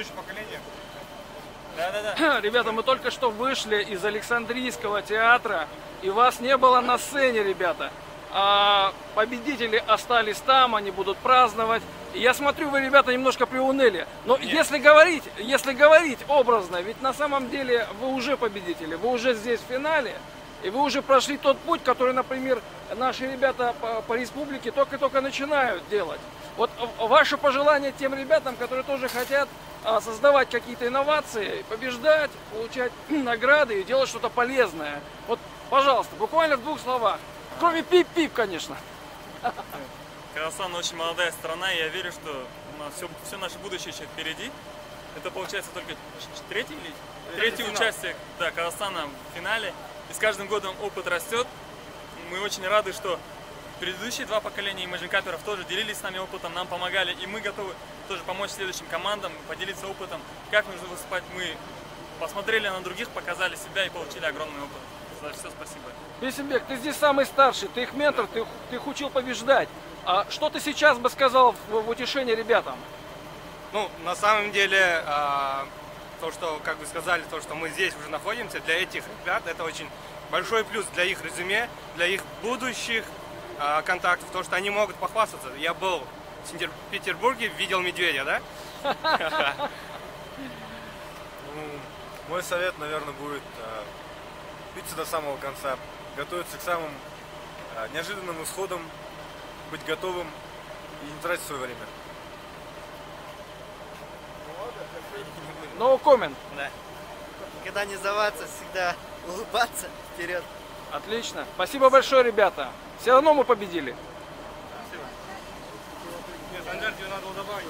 будущее поколение. Да-да-да. Ребята, мы только что вышли из Александрийского театра, и вас не было на сцене, ребята. А победители остались там, они будут праздновать. И я смотрю, вы, ребята, немножко приуныли. Но если говорить, если говорить образно, ведь на самом деле вы уже победители, вы уже здесь в финале, и вы уже прошли тот путь, который, например, наши ребята по, по республике только-только начинают делать. Вот ваше пожелание тем ребятам, которые тоже хотят а, создавать какие-то инновации, побеждать, получать награды и делать что-то полезное. Вот, пожалуйста, буквально в двух словах. Кроме пип-пип, конечно. Казахстан очень молодая страна, и я верю, что у нас все, все наше будущее еще впереди. Это получается только третий или третий участие да, Казахстана в финале. И с каждым годом опыт растет. Мы очень рады, что предыдущие два поколения имэджинкаперов тоже делились с нами опытом, нам помогали, и мы готовы тоже помочь следующим командам, поделиться опытом, как нужно выступать. Мы посмотрели на других, показали себя и получили огромный опыт. За все спасибо. Бесимбек, ты здесь самый старший, ты их ментор, ты, их- ты их учил побеждать. А что ты сейчас бы сказал в, в утешение ребятам? Ну, на самом деле, а, то, что, как вы сказали, то, что мы здесь уже находимся, для этих ребят это очень большой плюс для их резюме, для их будущих а, контактов, то, что они могут похвастаться. Я был в Петербурге, видел медведя, да? Ну, мой совет, наверное, будет э, биться до самого конца, готовиться к самым э, неожиданным исходам, быть готовым и не тратить свое время. No comment. Да. Никогда не сдаваться, всегда улыбаться вперед. Отлично. Спасибо большое, ребята. Все равно мы победили. Нет, Анжар, тебе надо добавить.